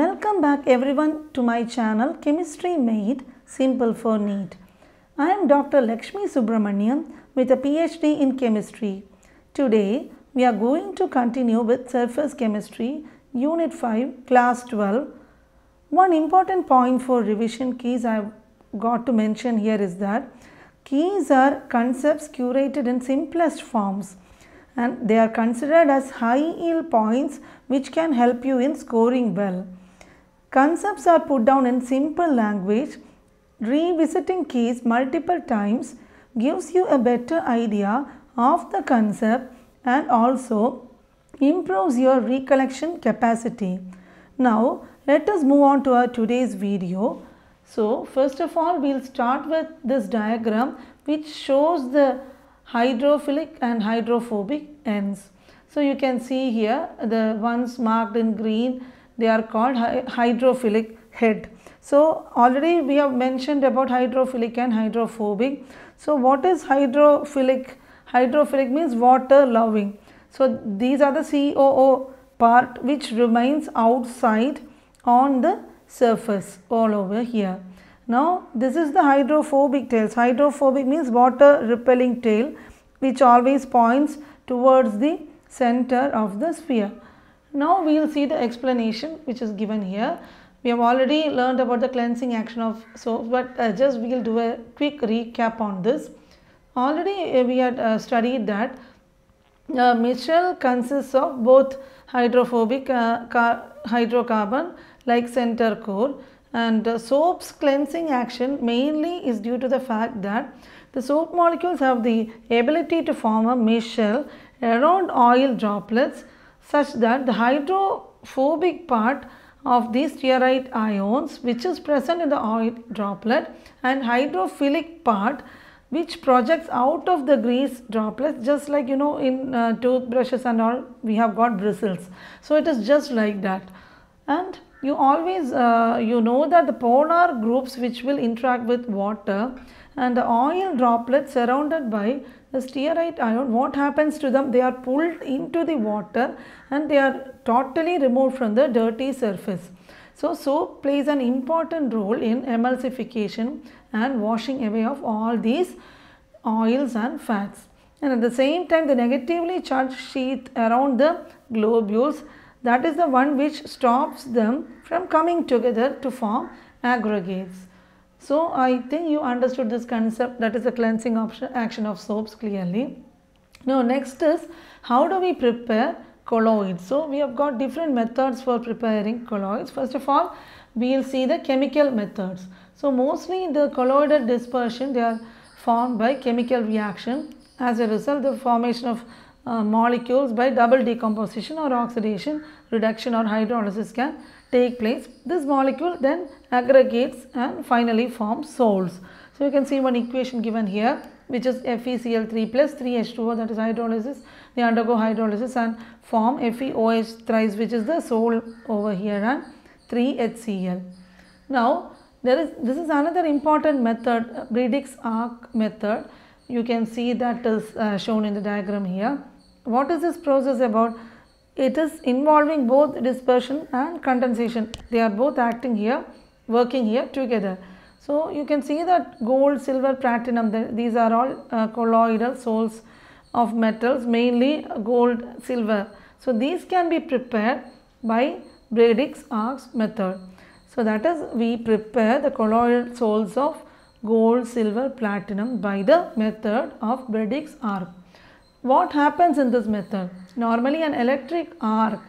Welcome back everyone to my channel Chemistry Made Simple for NEET. I am Dr. Lekshmy Subramaniam with a PhD in chemistry. Today we are going to continue with surface chemistry unit 5 class 12. One important point for revision keys I have got to mention here is that keys are concepts curated in simplest forms and they are considered as high yield points which can help you in scoring well. Concepts are put down in simple language. Revisiting keys multiple times gives you a better idea of the concept and also improves your recollection capacity. Now, let us move on to our today's video. So, first of all, we will start with this diagram which shows the hydrophilic and hydrophobic ends. So, you can see here the ones marked in green they are called hydrophilic head. So, already we have mentioned about hydrophilic and hydrophobic. So, what is hydrophilic? Hydrophilic means water loving. So, these are the COO part which remains outside on the surface all over here. Now, this is the hydrophobic tails. Hydrophobic means water repelling tail which always points towards the center of the sphere. Now, we will see the explanation which is given here. We have already learned about the cleansing action of soap, but uh, just we will do a quick recap on this. Already uh, we had uh, studied that uh, micelle consists of both hydrophobic uh, hydrocarbon like center core and uh, soap's cleansing action mainly is due to the fact that the soap molecules have the ability to form a micelle around oil droplets such that the hydrophobic part of these stearate ions which is present in the oil droplet and hydrophilic part which projects out of the grease droplets just like you know in uh, toothbrushes and all we have got bristles. So, it is just like that and you always uh, you know that the polar groups which will interact with water and the oil droplets surrounded by the stearate ion what happens to them they are pulled into the water and they are totally removed from the dirty surface. So, soap plays an important role in emulsification and washing away of all these oils and fats. And at the same time the negatively charged sheath around the globules that is the one which stops them from coming together to form aggregates. So, I think you understood this concept that is the cleansing option, action of soaps clearly. Now, next is how do we prepare colloids. So, we have got different methods for preparing colloids. First of all, we will see the chemical methods. So, mostly the colloidal dispersion they are formed by chemical reaction. As a result, the formation of uh, molecules by double decomposition or oxidation, reduction or hydrolysis can take place. This molecule then aggregates and finally forms sols. So, you can see one equation given here which is FeCl3 plus 3H2O that is hydrolysis. They undergo hydrolysis and form FeOH thrice which is the sol over here and 3HCl. Now, there is this is another important method Bredig's arc method. You can see that is uh, shown in the diagram here. What is this process about? It is involving both dispersion and condensation. They are both acting here, working here together. So, you can see that gold, silver, platinum, these are all uh, colloidal sols of metals, mainly gold, silver. So, these can be prepared by Bredig's arcs method. So, that is we prepare the colloidal sols of gold, silver, platinum by the method of Bredig's arc. What happens in this method? Normally an electric arc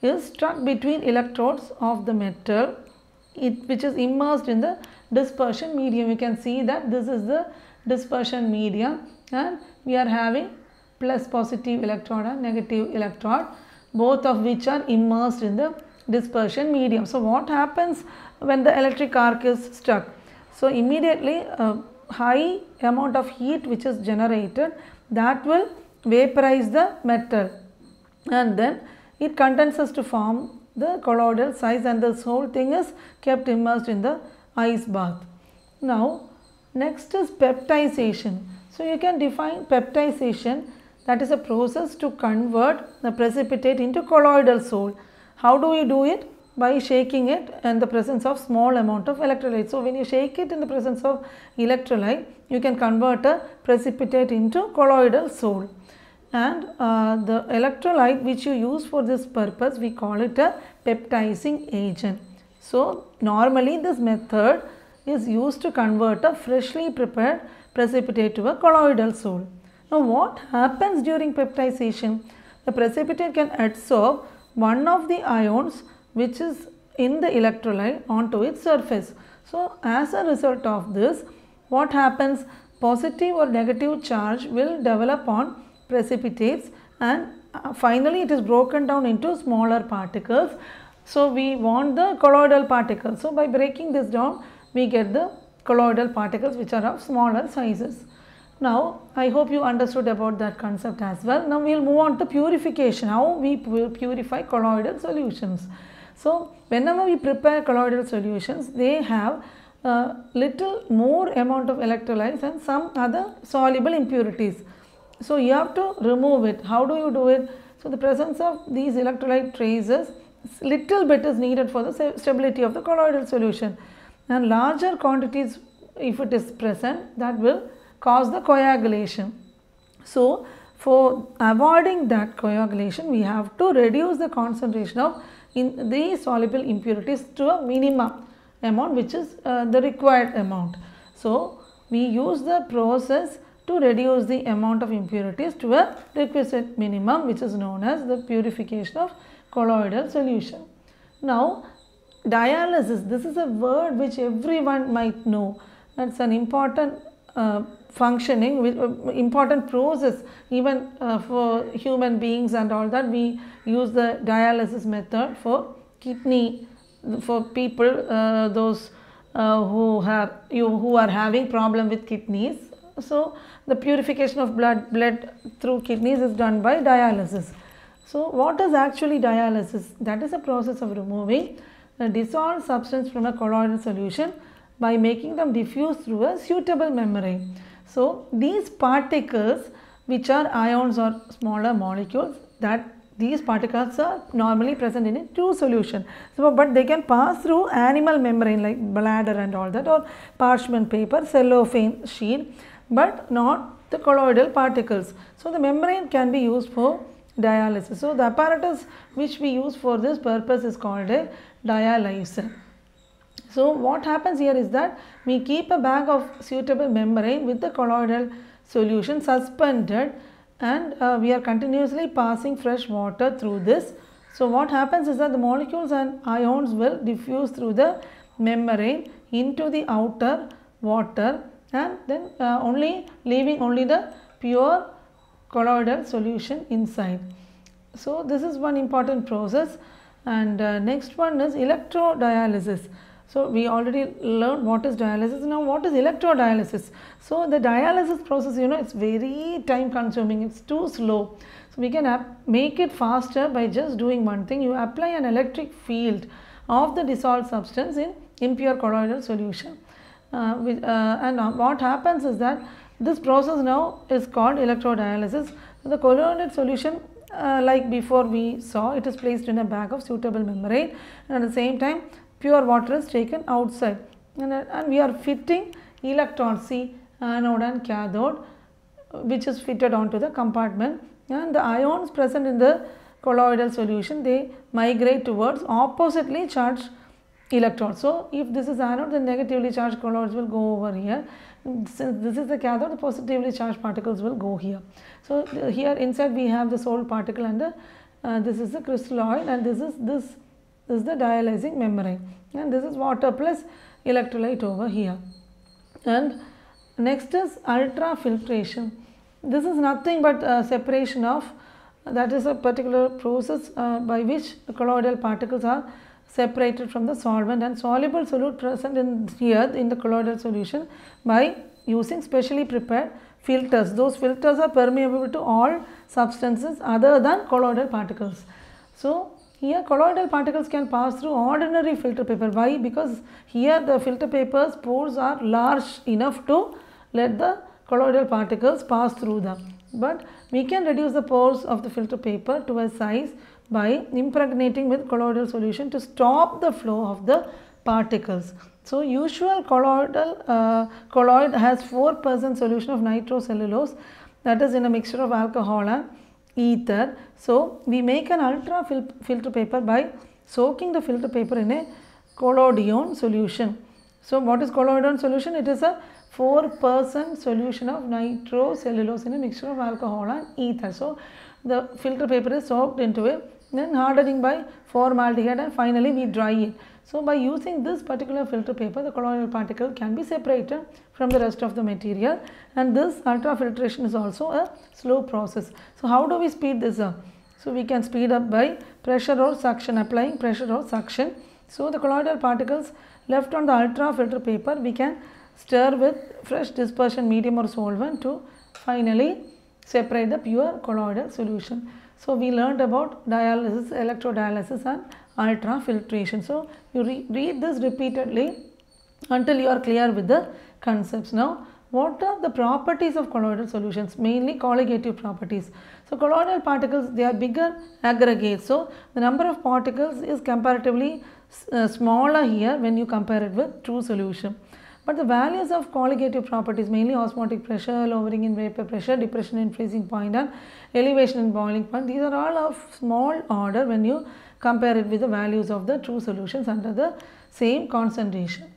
is struck between electrodes of the metal it, which is immersed in the dispersion medium. You can see that this is the dispersion medium and we are having plus positive electrode and negative electrode both of which are immersed in the dispersion medium. So, what happens when the electric arc is struck? So, immediately a high amount of heat which is generated that will vaporize the metal and then it condenses to form the colloidal size and this whole thing is kept immersed in the ice bath. Now, next is peptization. So, you can define peptization that is a process to convert the precipitate into colloidal sol. How do we do it? by shaking it in the presence of small amount of electrolyte. So, when you shake it in the presence of electrolyte, you can convert a precipitate into colloidal sol and uh, the electrolyte which you use for this purpose we call it a peptizing agent. So, normally this method is used to convert a freshly prepared precipitate to a colloidal sol. Now, what happens during peptization? The precipitate can adsorb one of the ions which is in the electrolyte onto its surface. So, as a result of this, what happens? Positive or negative charge will develop on precipitates and uh, finally it is broken down into smaller particles. So, we want the colloidal particles. So, by breaking this down, we get the colloidal particles which are of smaller sizes. Now, I hope you understood about that concept as well. Now, we will move on to purification, how we purify colloidal solutions. So, whenever we prepare colloidal solutions, they have a little more amount of electrolytes and some other soluble impurities. So, you have to remove it. How do you do it? So, the presence of these electrolyte traces little bit is needed for the stability of the colloidal solution and larger quantities if it is present that will cause the coagulation. So, for avoiding that coagulation we have to reduce the concentration of in the soluble impurities to a minimum amount which is uh, the required amount. So, we use the process to reduce the amount of impurities to a requisite minimum which is known as the purification of colloidal solution. Now, dialysis, this is a word which everyone might know. That's an important uh, functioning, uh, important process even uh, for human beings and all that. We use the dialysis method for kidney, for people, uh, those uh, who have you who are having problem with kidneys. So, the purification of blood, blood through kidneys is done by dialysis. So, what is actually dialysis? That is a process of removing the dissolved substance from a colloidal solution by making them diffuse through a suitable membrane. So, these particles which are ions or smaller molecules that these particles are normally present in a two solution. So, but they can pass through animal membrane like bladder and all that or parchment paper, cellophane sheet but not the colloidal particles. So, the membrane can be used for dialysis. So, the apparatus which we use for this purpose is called a dialyzer. So, what happens here is that we keep a bag of suitable membrane with the colloidal solution suspended and uh, we are continuously passing fresh water through this. So, what happens is that the molecules and ions will diffuse through the membrane into the outer water and then uh, only leaving only the pure colloidal solution inside. So, this is one important process and uh, next one is electrodialysis. So, we already learned what is dialysis. Now, what is electrodialysis? So, the dialysis process, you know, it's very time consuming, it's too slow. So, we can make it faster by just doing one thing. You apply an electric field of the dissolved substance in impure colloidal solution. Uh, uh, and uh, what happens is that this process now is called electrodialysis. So, the colloidal solution uh, like before we saw it is placed in a bag of suitable membrane and at the same time pure water is taken outside and, uh, and we are fitting electrode C anode and cathode which is fitted onto the compartment and the ions present in the colloidal solution they migrate towards oppositely charged electrodes. So, if this is anode then negatively charged colloids will go over here since this is the cathode the positively charged particles will go here. So, here inside we have the sol particle and the, uh, this is the crystalloid and this is this this is the dialyzing membrane and this is water plus electrolyte over here. And next is ultrafiltration. This is nothing but separation of that is a particular process uh, by which colloidal particles are separated from the solvent and soluble solute present in here in the colloidal solution by using specially prepared filters. Those filters are permeable to all substances other than colloidal particles. So, here colloidal particles can pass through ordinary filter paper. Why? Because here the filter paper's pores are large enough to let the colloidal particles pass through them. But we can reduce the pores of the filter paper to a size by impregnating with colloidal solution to stop the flow of the particles. So, usual colloidal uh, colloid has 4% solution of nitrocellulose that is in a mixture of alcohol and ether. So, we make an ultra fil filter paper by soaking the filter paper in a collodion solution. So, what is collodion solution? It is a 4% solution of nitrocellulose in a mixture of alcohol and ether. So, the filter paper is soaked into it then hardening by formaldehyde and finally we dry it. So, by using this particular filter paper the colloidal particle can be separated from the rest of the material and this ultrafiltration is also a slow process. So, how do we speed this up? So, we can speed up by pressure or suction applying pressure or suction. So, the colloidal particles left on the ultrafilter paper we can stir with fresh dispersion medium or solvent to finally separate the pure colloidal solution. So, we learned about dialysis, electrodialysis and ultrafiltration. So, you re read this repeatedly until you are clear with the concepts. Now, what are the properties of colloidal solutions? Mainly colligative properties. So, colloidal particles they are bigger aggregates. So, the number of particles is comparatively uh, smaller here when you compare it with true solution. But the values of colligative properties mainly osmotic pressure, lowering in vapor pressure, depression in freezing point and elevation in boiling point. These are all of small order when you compare it with the values of the true solutions under the same concentration.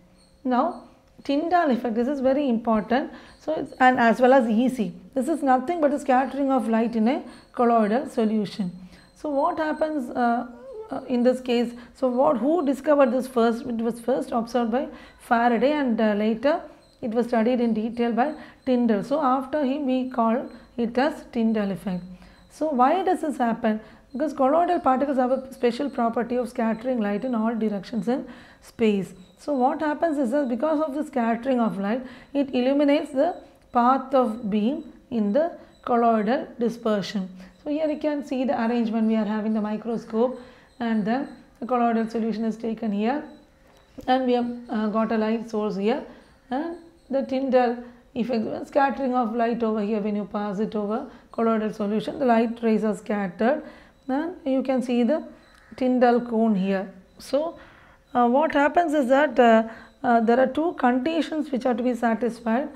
Now, Tyndall effect, this is very important. So, and as well as easy. This is nothing but a scattering of light in a colloidal solution. So, what happens uh, uh, in this case. So, what who discovered this first? It was first observed by Faraday and uh, later it was studied in detail by Tyndall. So, after him we call it as Tyndall effect. So, why does this happen? Because colloidal particles have a special property of scattering light in all directions in space. So, what happens is that because of the scattering of light, it illuminates the path of beam in the colloidal dispersion. So, here you can see the arrangement we are having the microscope and then the colloidal solution is taken here and we have uh, got a light source here and the Tyndall effect scattering of light over here when you pass it over colloidal solution the light rays are scattered and you can see the Tyndall cone here. So, uh, what happens is that uh, uh, there are two conditions which are to be satisfied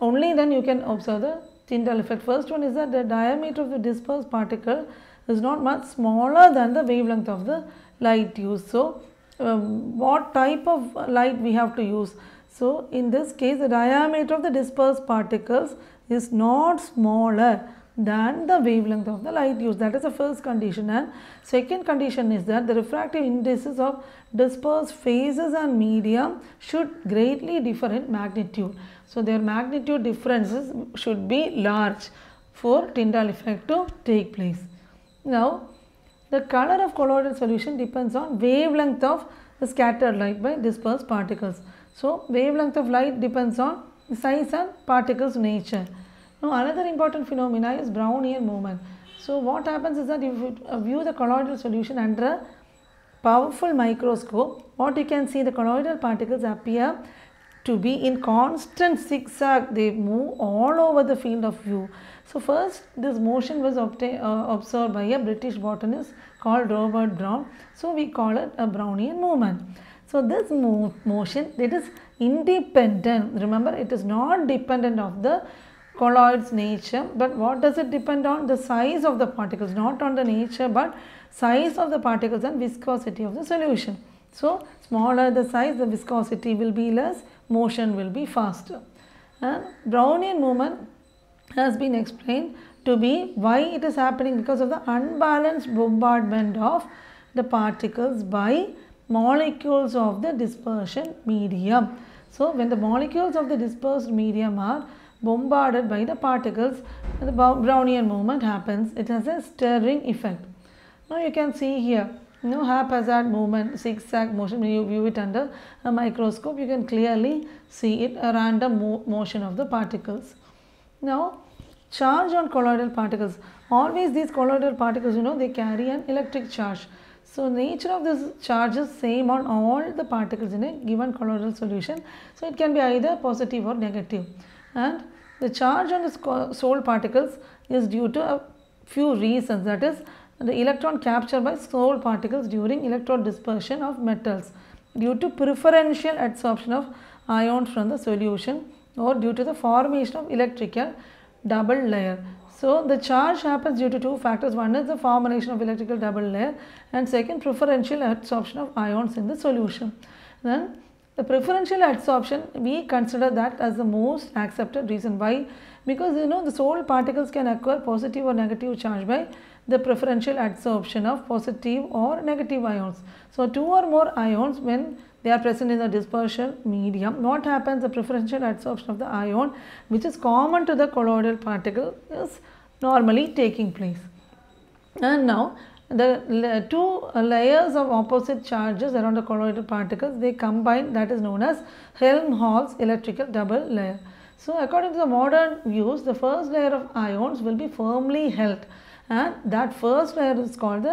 only then you can observe the Tyndall effect. First one is that the diameter of the dispersed particle is not much smaller than the wavelength of the light used. So, um, what type of light we have to use? So, in this case the diameter of the dispersed particles is not smaller than the wavelength of the light used. That is the first condition and second condition is that the refractive indices of dispersed phases and medium should greatly differ in magnitude. So, their magnitude differences should be large for Tyndall effect to take place. Now, the color of colloidal solution depends on wavelength of the scattered light by dispersed particles. So, wavelength of light depends on size and particles nature. Now, another important phenomena is Brownian movement. So, what happens is that if you uh, view the colloidal solution under a powerful microscope, what you can see the colloidal particles appear to be in constant zigzag. They move all over the field of view. So, first this motion was uh, observed by a British botanist called Robert Brown. So, we call it a Brownian movement. So, this mo motion it is independent. Remember it is not dependent of the colloid's nature but what does it depend on? The size of the particles not on the nature but size of the particles and viscosity of the solution. So, smaller the size the viscosity will be less motion will be faster. And Brownian movement has been explained to be why it is happening because of the unbalanced bombardment of the particles by molecules of the dispersion medium. So, when the molecules of the dispersed medium are bombarded by the particles, the Brownian movement happens. It has a stirring effect. Now, you can see here, you know, haphazard movement, zigzag motion, when you view it under a microscope, you can clearly see it, a random mo motion of the particles. Now, charge on colloidal particles. Always these colloidal particles, you know, they carry an electric charge. So, nature of this charge is same on all the particles in a given colloidal solution. So, it can be either positive or negative. And the charge on the sol particles is due to a few reasons that is the electron captured by sol particles during electron dispersion of metals due to preferential adsorption of ions from the solution or due to the formation of electrical double layer. So, the charge happens due to two factors. One is the formation of electrical double layer and second preferential adsorption of ions in the solution. Then the preferential adsorption we consider that as the most accepted reason. Why? Because you know the sol particles can acquire positive or negative charge by the preferential adsorption of positive or negative ions. So, two or more ions when they are present in the dispersion medium, what happens the preferential adsorption of the ion which is common to the colloidal particle is normally taking place. And now the two layers of opposite charges around the colloidal particles they combine that is known as Helmholtz electrical double layer. So, according to the modern views the first layer of ions will be firmly held and that first layer is called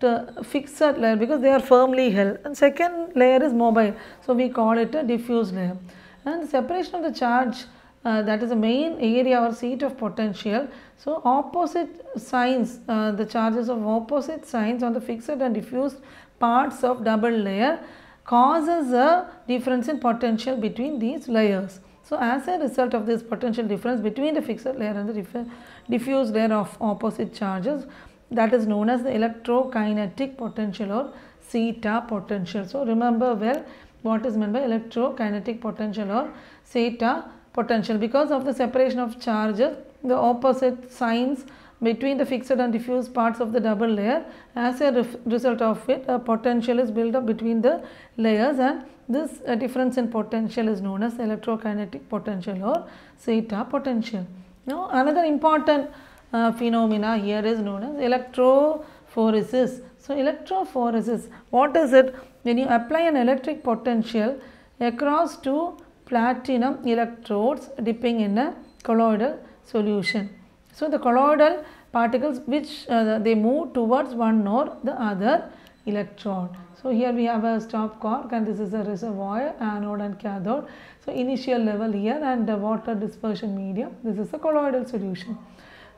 the, fixed layer because they are firmly held and second layer is mobile. So, we call it a diffuse layer and the separation of the charge uh, that is the main area or seat of potential. So, opposite signs uh, the charges of opposite signs on the fixed and diffuse parts of double layer causes a difference in potential between these layers. So, as a result of this potential difference between the fixed layer and the diffuse layer of opposite charges that is known as the electrokinetic potential or zeta potential. So, remember well what is meant by electrokinetic potential or zeta potential because of the separation of charges the opposite signs between the fixed and diffuse parts of the double layer as a result of it a potential is built up between the layers and this uh, difference in potential is known as electrokinetic potential or zeta potential. Now another important uh, phenomena here is known as electrophoresis. So electrophoresis what is it? When you apply an electric potential across two platinum electrodes dipping in a colloidal solution. So the colloidal particles which uh, they move towards one or the other electrode. So here we have a stop cork and this is a reservoir anode and cathode. So initial level here and the water dispersion medium this is a colloidal solution.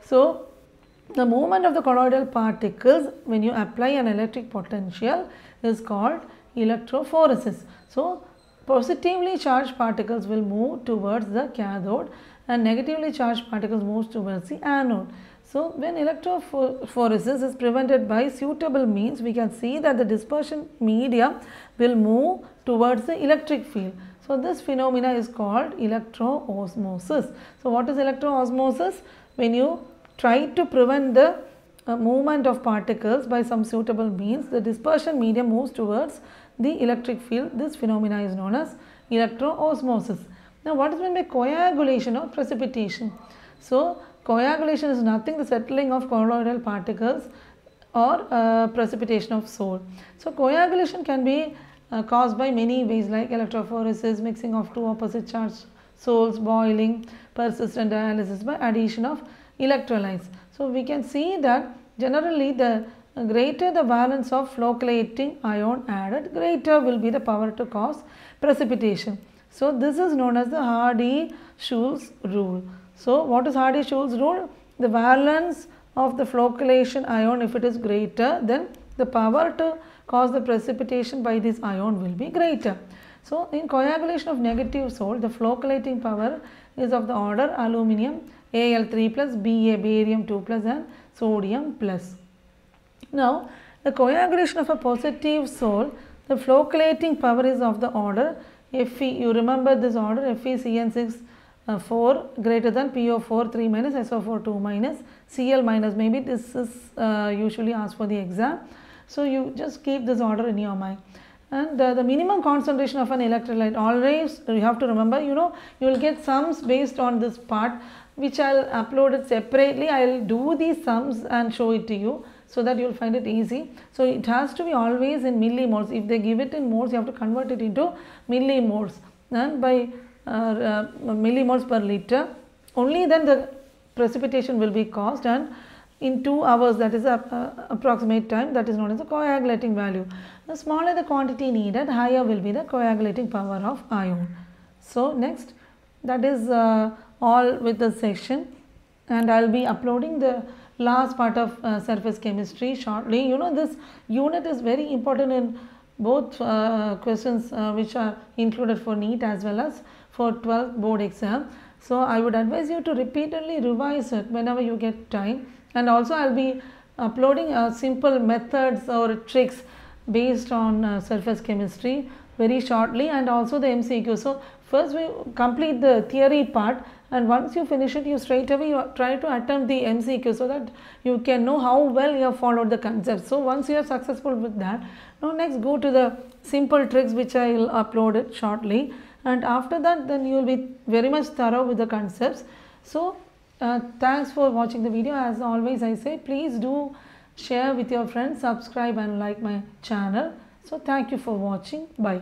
So the movement of the colloidal particles when you apply an electric potential is called electrophoresis. So positively charged particles will move towards the cathode and negatively charged particles move towards the anode. So, when electrophoresis is prevented by suitable means, we can see that the dispersion medium will move towards the electric field. So, this phenomena is called electroosmosis. So, what is electroosmosis? When you try to prevent the uh, movement of particles by some suitable means, the dispersion medium moves towards the electric field. This phenomena is known as electroosmosis. Now, what is meant by coagulation or precipitation? So, coagulation is nothing the settling of colloidal particles or uh, precipitation of sol. So, coagulation can be uh, caused by many ways like electrophoresis, mixing of two opposite charged sols, boiling, persistent dialysis by addition of electrolytes. So, we can see that generally the greater the valence of flocculating ion added, greater will be the power to cause precipitation. So, this is known as the Hardy-Schulze rule. So, what is Hardy-Schulze rule? The valence of the flocculation ion if it is greater then the power to cause the precipitation by this ion will be greater. So, in coagulation of negative sol the flocculating power is of the order aluminium Al3 plus Ba barium 2 plus and sodium plus. Now, the coagulation of a positive sol the flocculating power is of the order Fe, you remember this order FeCN6 uh, 4 greater than PO4 3 minus SO4 2 minus Cl minus maybe this is uh, usually asked for the exam. So, you just keep this order in your mind and uh, the minimum concentration of an electrolyte always you have to remember you know you will get sums based on this part which I will upload it separately I will do these sums and show it to you so that you will find it easy. So, it has to be always in millimoles. If they give it in moles, you have to convert it into millimoles and by uh, millimoles per liter. Only then the precipitation will be caused and in 2 hours that is a, approximate time that is known as the coagulating value. The smaller the quantity needed, higher will be the coagulating power of ion. So, next that is uh, all with the section and I will be uploading the last part of uh, surface chemistry shortly. You know this unit is very important in both uh, questions uh, which are included for NEET as well as for 12th board exam. So I would advise you to repeatedly revise it whenever you get time and also I will be uploading uh, simple methods or tricks based on uh, surface chemistry very shortly and also the MCQ. So first we complete the theory part and once you finish it you straight away you try to attempt the MCQ so that you can know how well you have followed the concepts. So once you are successful with that now next go to the simple tricks which I will upload it shortly and after that then you will be very much thorough with the concepts. So uh, thanks for watching the video as always I say please do share with your friends subscribe and like my channel. So thank you for watching bye.